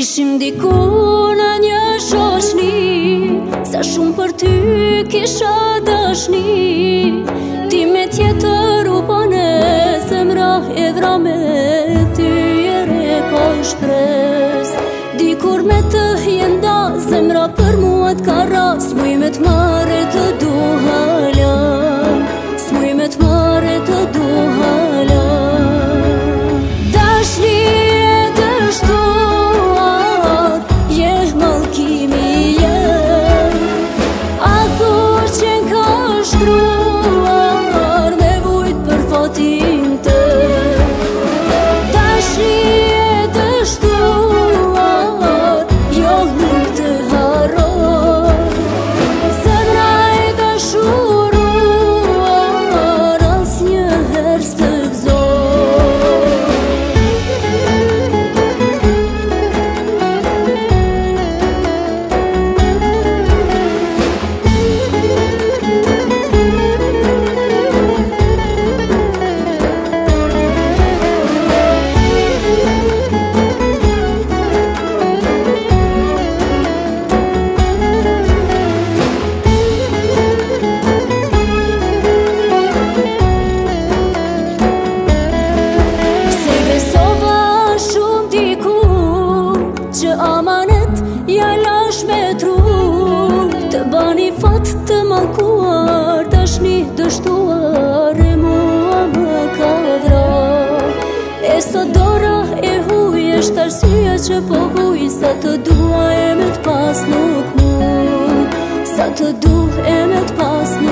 Ishim diku në një shoshni Sa shumë për ty kisha dëshni Ti me tjetër u pane po Se mra e vra me ty e reko po shtres Dikur me të hjenda Se mra për amanet Ja lash me tru Të bani fat të mankuar Të shni dështuar E mua më ka vra E sot dora e huj E shtarësia që po huj Sa të dua e me të pas nuk mu Sa të dua e me të pas nuk